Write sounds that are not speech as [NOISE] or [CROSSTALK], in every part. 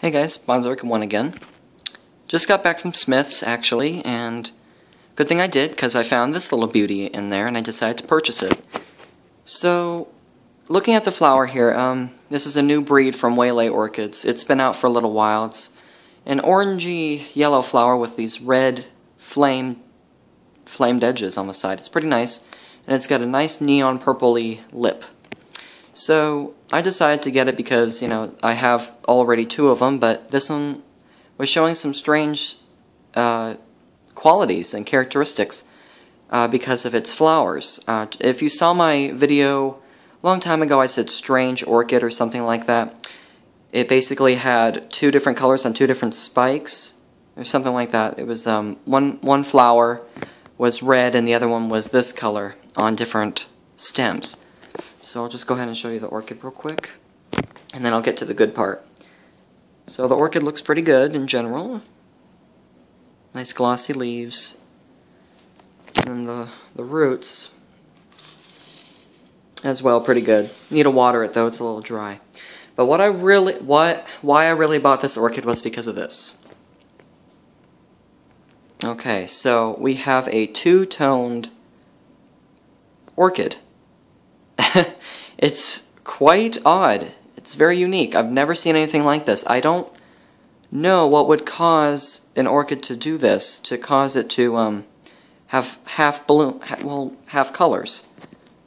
Hey guys, Bonzorkin1 again. Just got back from Smith's, actually, and good thing I did, because I found this little beauty in there, and I decided to purchase it. So, looking at the flower here, um, this is a new breed from Westerlay Orchids. It's been out for a little while. It's an orangey yellow flower with these red flame, flamed edges on the side. It's pretty nice, and it's got a nice neon purpley lip. So I decided to get it because, you know, I have already two of them, but this one was showing some strange uh, qualities and characteristics uh, because of its flowers. Uh, if you saw my video a long time ago, I said strange orchid or something like that. It basically had two different colors on two different spikes or something like that. It was um, one, one flower was red and the other one was this color on different stems. So I'll just go ahead and show you the orchid real quick, and then I'll get to the good part. So the orchid looks pretty good in general. Nice glossy leaves. And the, the roots as well, pretty good. Need to water it though, it's a little dry. But what I really, what, why I really bought this orchid was because of this. Okay, so we have a two-toned orchid. [LAUGHS] it's quite odd. It's very unique. I've never seen anything like this. I don't know what would cause an orchid to do this, to cause it to um, have half bloom, well, half colors.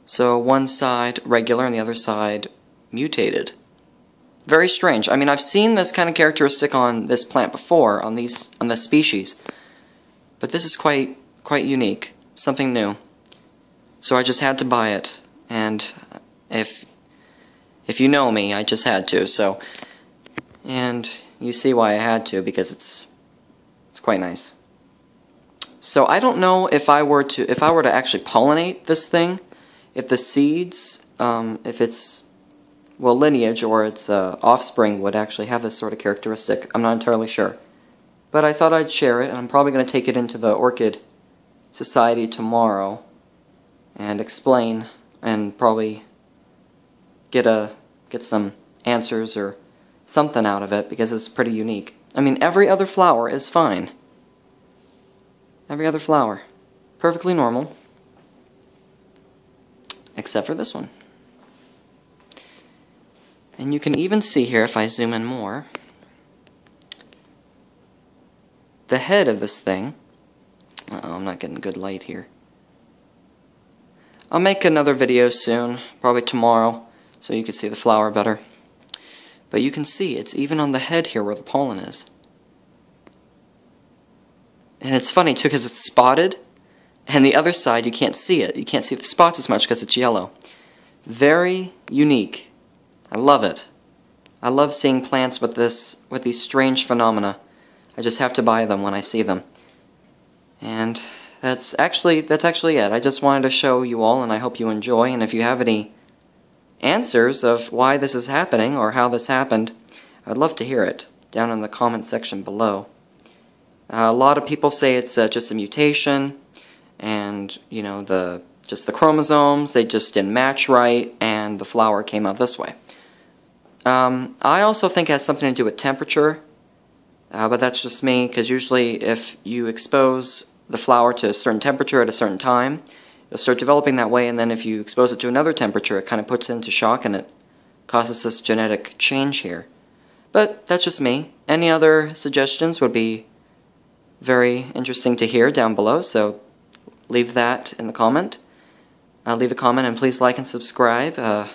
So one side regular and the other side mutated. Very strange. I mean, I've seen this kind of characteristic on this plant before, on these on this species, but this is quite quite unique, something new. So I just had to buy it and if if you know me, I just had to. So, and you see why I had to because it's it's quite nice. So I don't know if I were to if I were to actually pollinate this thing, if the seeds, um, if it's well lineage or its uh, offspring would actually have this sort of characteristic. I'm not entirely sure, but I thought I'd share it, and I'm probably going to take it into the Orchid Society tomorrow and explain and probably get a get some answers or something out of it because it's pretty unique. I mean, every other flower is fine. Every other flower. Perfectly normal. Except for this one. And you can even see here, if I zoom in more, the head of this thing. Uh oh I'm not getting good light here. I'll make another video soon, probably tomorrow, so you can see the flower better. But you can see it's even on the head here where the pollen is. And it's funny too because it's spotted, and the other side you can't see it. You can't see the spots as much because it's yellow. Very unique. I love it. I love seeing plants with this with these strange phenomena. I just have to buy them when I see them. And that's actually that's actually it. I just wanted to show you all, and I hope you enjoy. And if you have any answers of why this is happening or how this happened, I'd love to hear it down in the comment section below. Uh, a lot of people say it's uh, just a mutation, and you know the just the chromosomes they just didn't match right, and the flower came out this way. Um, I also think it has something to do with temperature, uh, but that's just me because usually if you expose the flower to a certain temperature at a certain time. It'll start developing that way, and then if you expose it to another temperature, it kind of puts it into shock and it causes this genetic change here. But that's just me. Any other suggestions would be very interesting to hear down below, so leave that in the comment. Uh, leave a comment and please like and subscribe. Uh,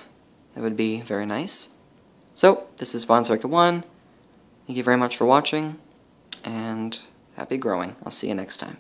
it would be very nice. So, this is Bonzorkin1. Thank you very much for watching, and happy growing. I'll see you next time.